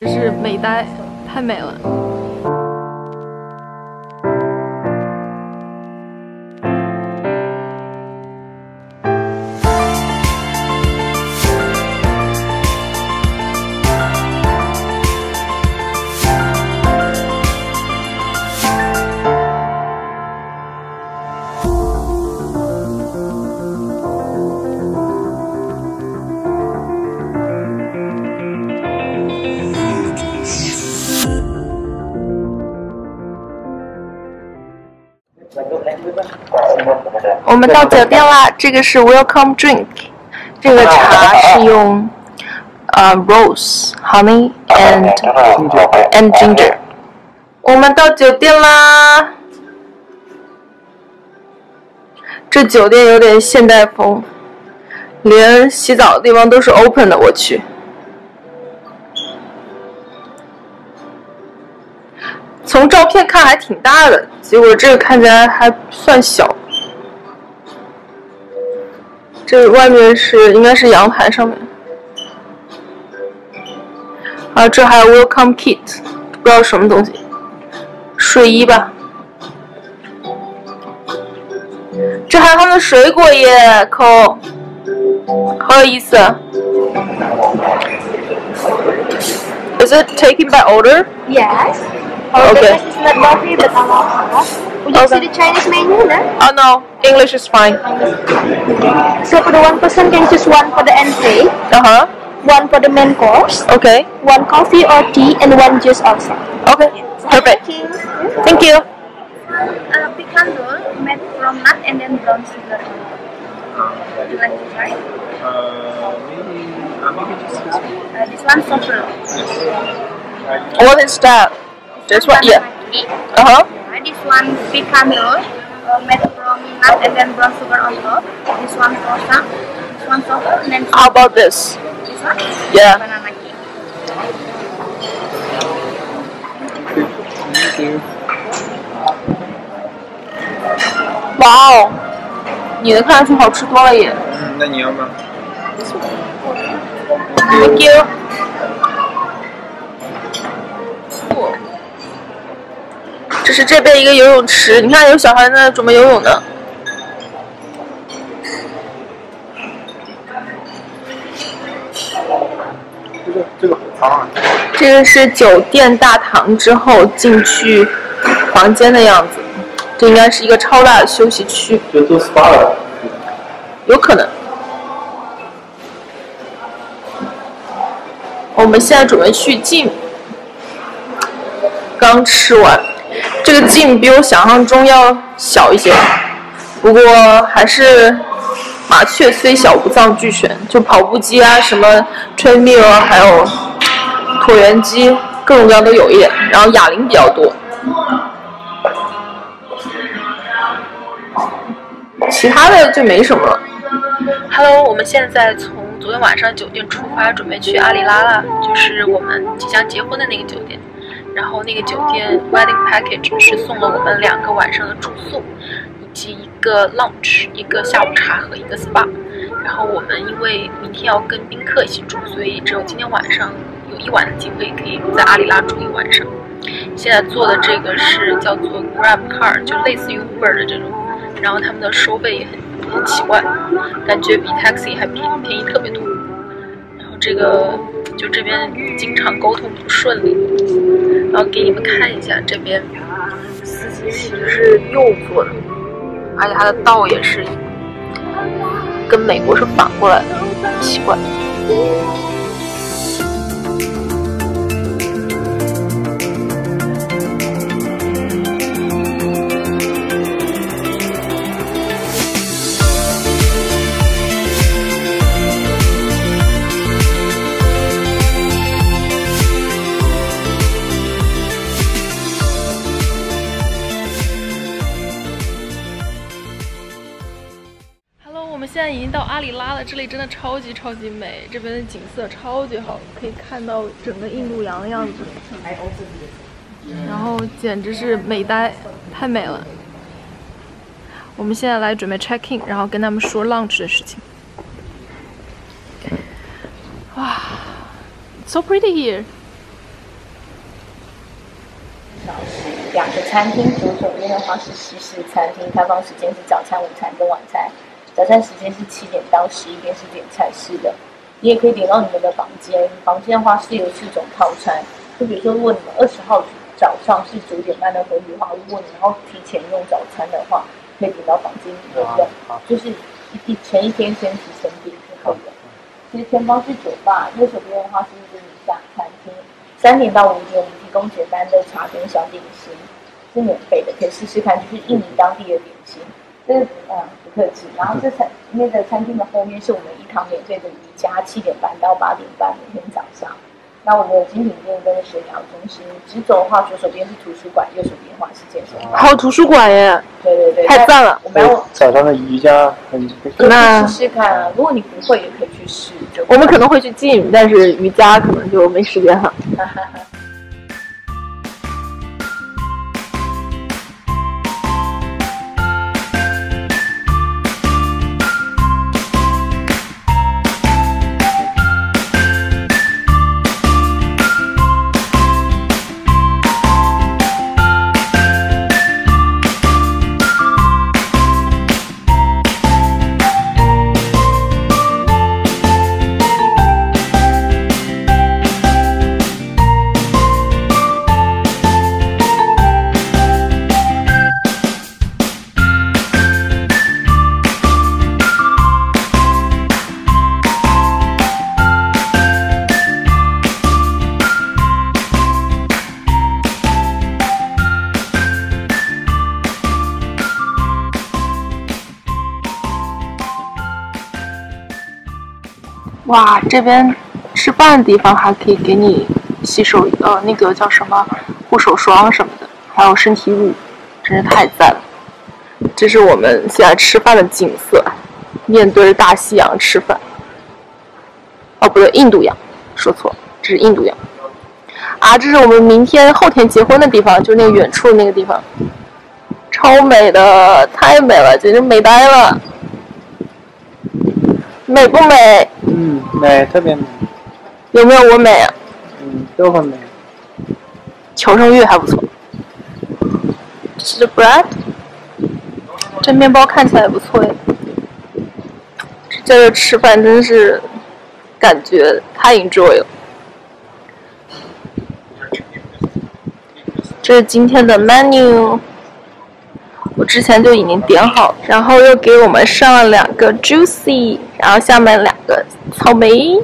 真是美呆，太美了。我们到酒店啦，这个是 Welcome Drink，这个茶是用呃 rose honey and and ginger。我们到酒店啦，这酒店有点现代风，连洗澡的地方都是 open 的，我去。从照片看还挺大的，结果这个看起来还算小。这外面是应该是阳台上面。啊，这还有 Welcome Kit，不知道什么东西，睡衣吧。这还有他们的水果耶，扣，好有意思、Is it taken by order? Yes. Okay. Would you Okay. see the Chinese menu there? Oh no, English is fine. So for the one person, can choose one for the entree, Uh huh. one for the main course, Okay. one coffee or tea, and one juice also. Okay. Perfect. Thank you. Thank you. Uh, pecan roll made from nut and then brown sugar. You want to try? Uh, maybe, uh, maybe just this one. Uh, this one soft roll. What is that? This one, yeah. Maki Uh huh. Uh, this one pecan roll uh, made from nut and then brown sugar on top. This one croissant. This one soft roll and then How about this? this one Yeah. banana cake. Thank you. 哇哦，你的看上去好吃多了耶。嗯，那你要吗？ Thank you. 这是这边一个游泳池，你看有小孩在那准备游泳呢。这个这个！这个是酒店大堂之后进去房间的样子，这应该是一个超大的休息区，就做 SPA 了。有可能。我们现在准备去 gym，刚吃完，这个镜比我想象中要小一些，不过还是麻雀虽小五脏俱全，就跑步机啊，什么 treadmill 啊还有椭圆机，各种各样都有一点，然后哑铃比较多。其他的就没什么了。Hello，我们现在从昨天晚上酒店出发，准备去阿里拉拉，就是我们即将结婚的那个酒店。然后那个酒店 wedding package 是送了我们两个晚上的住宿，以及一个 lunch，一个下午茶和一个 SPA。然后我们因为明天要跟宾客一起住，所以只有今天晚上有一晚的机会可以在阿里拉住一晚上。现在坐的这个是叫做 Grab Car，就类似于 Uber 的这种，然后他们的收费也很很奇怪，感觉比 taxi 还便便宜特别多。然后这个就这边经常沟通不顺利，然后给你们看一下这边司机其实是右坐的，而且它的道也是跟美国是反过来的，奇怪。这里真的超级超级美，这边的景色超级好，可以看到整个印度洋的样子，然后简直是美呆，太美了。我们现在来准备 check in，然后跟他们说 lunch 的事情。哇，so pretty here。两个餐厅，左手边的话是西式餐厅，开放时间是早餐、午餐跟晚餐。早餐时间是七点到十一点，是点菜式的。你也可以点到你们的房间，房间的话是有四种套餐。就比如说，如果你们二十号早上是九点半的回旅的话，如果你要提前用早餐的话，可以点到房间里面用，就是一前一天先提前点就好了。其实前方是酒吧，右手边的话是一个米下餐厅。三点到五点，我们提供简单的茶跟小点心，是免费的，可以试试看，就是印尼当地的点心。这是嗯，不客气。然后这餐那个餐厅的后面是我们一堂免费的瑜伽，七点半到八点半，每天早上。那我们有精品店跟水疗中心，直走的话，左手边是图书馆，右手边的话是健身房。还有图书馆耶！对对对，太赞了！我们要早上的瑜伽很那试试看啊，如果你不会也可以去试。我们可能会去进，但是瑜伽可能就没时间了。哇，这边吃饭的地方还可以给你洗手，呃，那个叫什么护手霜什么的，还有身体乳，真是太赞了。这是我们现在吃饭的景色，面对着大西洋吃饭。哦，不对，印度洋，说错，这是印度洋。啊，这是我们明天后天结婚的地方，就是那个远处的那个地方，超美的，太美了，简直美呆了。美不美？嗯，美，特别美。有没有我美啊？嗯，都很美。求生欲还不错。吃 bread，这面包看起来不错耶。在这吃饭真是感觉太 enjoy 了。这是今天的 menu。我之前就已经点好，然后又给我们上了两个 juicy，然后下面两个草莓。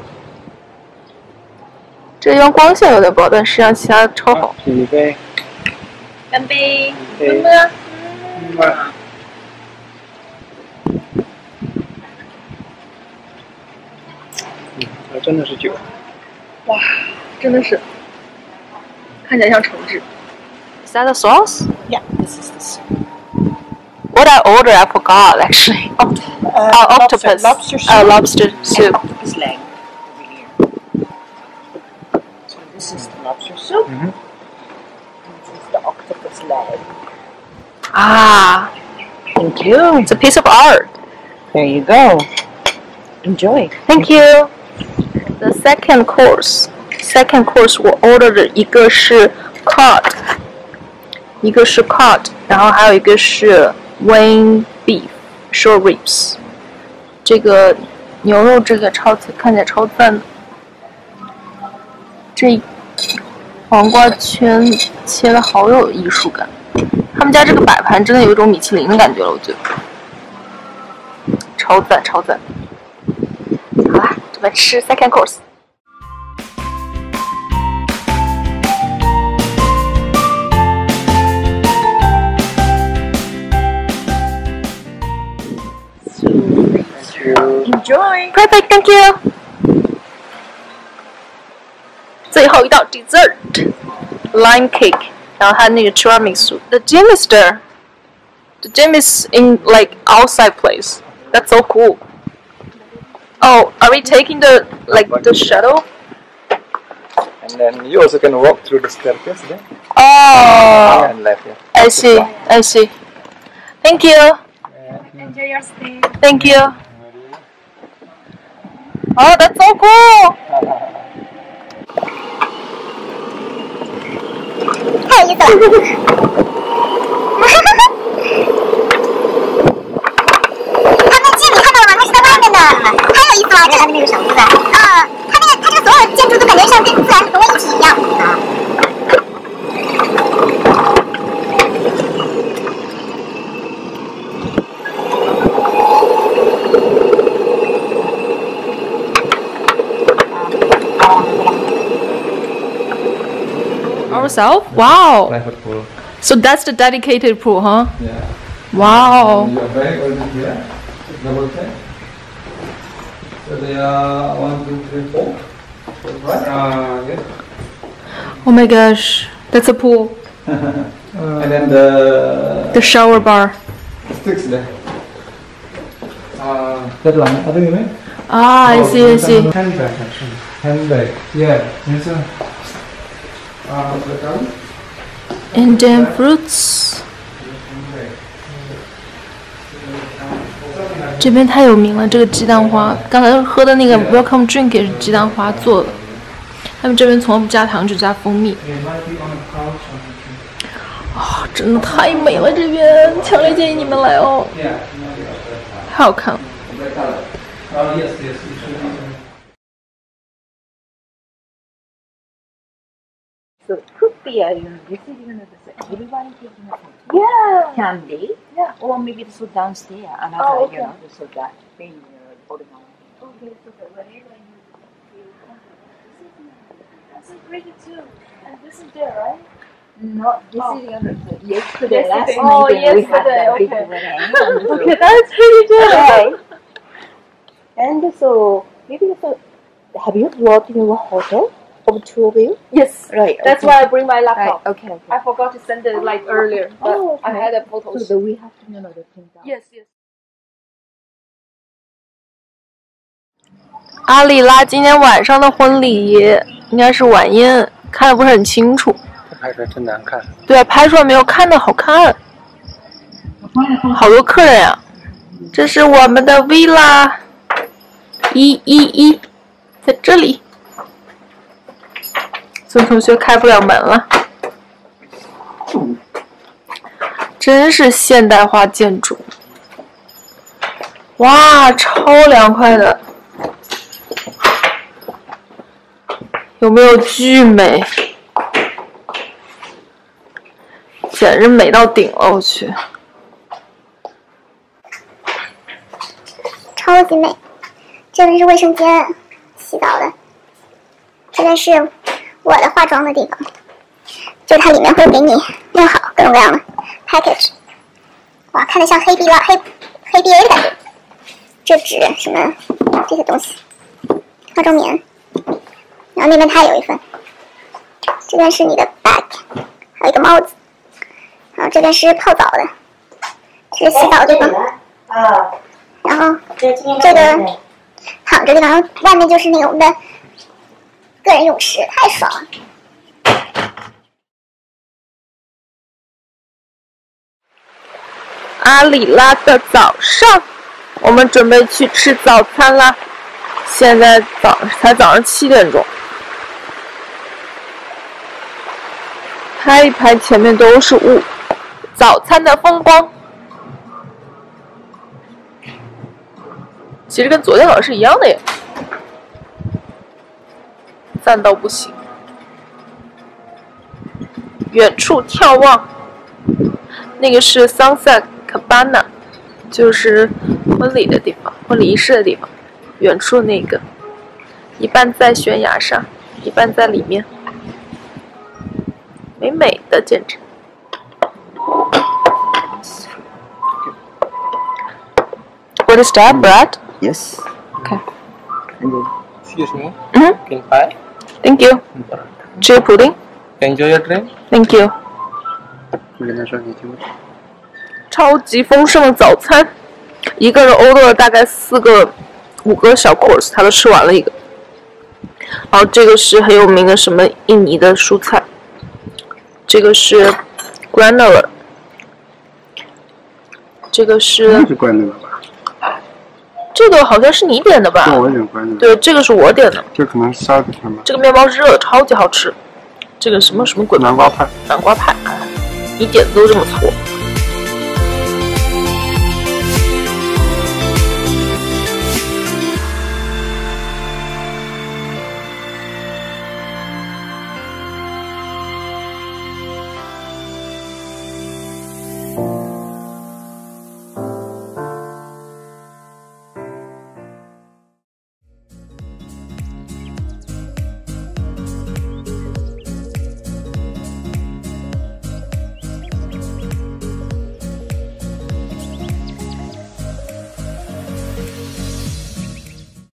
这地方光线有点不好，但实际上其他超好。干杯，干杯！嗯嗯，真的是酒。哇，真的是，看起来像橙汁。Is that the sauce? Yeah, this is the sauce. What I ordered, I forgot actually. Oh, Uh, uh, octopus. lobster, lobster soup. Uh, lobster and soup. octopus leg over here. So this is the lobster soup. Mhm. This is the octopus leg. Ah, Thank you. it's a piece of art. There you go. Enjoy. Thank you. The second course, second course 我 order 的一个是 cod，一个是 cod，然后还有一个是 Wine beef short ribs。这个牛肉这个超级看起来超赞的。这黄瓜圈切的好有艺术感，他们家这个摆盘真的有一种米其林的感觉了，我觉得。超赞超赞。好啦，准备吃 second course。Enjoy. Perfect, thank you. 最后一道 dessert lime cake，然后它那个 tiramisu。The gym is there. The gym is in like outside place. That's so cool. Oh, are we taking the like the shuttle? And then you also can walk through the staircase there. Oh, And left, yeah. I see, I see. Thank you, Enjoy your stay. thank you. 哦，的，走过！太有意思了！哈哈哈哈哈！他们进你看到吗？他是在外面的，太有意思了！原来那个小屋子，嗯，他那个他这个所有建筑都感觉像跟自然融为一体一样。Ourselves? Wow. Private pool. So that's the dedicated pool, huh? Yeah. Wow. Your bag will be here. Double check. So they are one, two, three, four. Right? Uh, yes. Oh my gosh. That's a pool. and then the The shower bar. sticks there. Uh, that line, I think you mean? Ah, I see, I see. Handbag actually. Handbag. Yeah. Yes, sir. and then fruits。这边太有名了，这个鸡蛋花，刚才喝的那个 welcome drink 也是鸡蛋花做的。他们这边从来不加糖，只加蜂蜜。啊、真的太美了！这边强烈建议你们来哦，太好看了。So could are you receiving everybody taking a photo. Yeah. Candy. Yeah. Or maybe it's so downstairs, another, oh, okay. you know, so that thing or the. Okay, so that whenever you that's is pretty too. And this is there, right? Not this oh. is yesterday. Yesterday, last yes, Oh, yesterday. okay. okay, that's pretty good. Okay. and so maybe so, have you worked in a hotel? Of two of you? Yes. Right. That's okay. why I bring my Right. laptop. Okay. okay. I forgot to send it like earlier, but Oh, I had a photos. do we have to you know the things out? Yes, yes. 阿里拉今天晚上的婚礼应该是晚宴，看的不是很清楚。拍出来真难看。对啊，拍出来没有看的好看，好多客人呀、这是我们的 villa，一一一，在这里。孙同学开不了门了，真是现代化建筑。哇，超凉快的，有没有巨美？简直美到顶了，我去！超级美。这边是卫生间，洗澡的。这边是我的化妆的地方，就它里面会给你弄好各种各样的 package。哇，看着像黑 B 了黑黑 BA 的感觉。这纸什么这些东西，化妆棉。然后那边它也有一份，这边是你的 bag，还有一个帽子。然后这边是泡澡的，这是洗澡的地方。然后这个躺着的地方，然后外面就是那个我们的个人泳池，太爽了。阿里拉的早上，我们准备去吃早餐啦。现在早才早上七点钟，拍一拍前面都是雾，早餐的风光。其实跟昨天好像是一样的耶，赞到不行。远处眺望，那个是 Sunset Cabana，就是婚礼的地方，婚礼仪式的地方。远处那个，一半在悬崖上，一半在里面，美美的，简直。What is that, Brad? Yes. Okay. Excuse me. Mhm. Can I? Thank you. Chili pudding. Enjoy your drink. Thank you. 我跟他说你就超级丰盛的早餐，一个人 order 了大概四个、五个小 course，他都吃完了一个。然后这个是很有名的什么印尼的蔬菜，这个是 granola，这个是？这个好像是你点的吧？有点关那个。对，这个是我点的。这可能是沙子什么？这个面包是热的，超级好吃。这个什么什么鬼？南瓜派。南瓜派，你点的都这么错。